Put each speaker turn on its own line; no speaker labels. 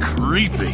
Creepy.